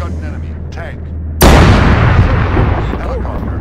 got an enemy. Tank. Helicopter.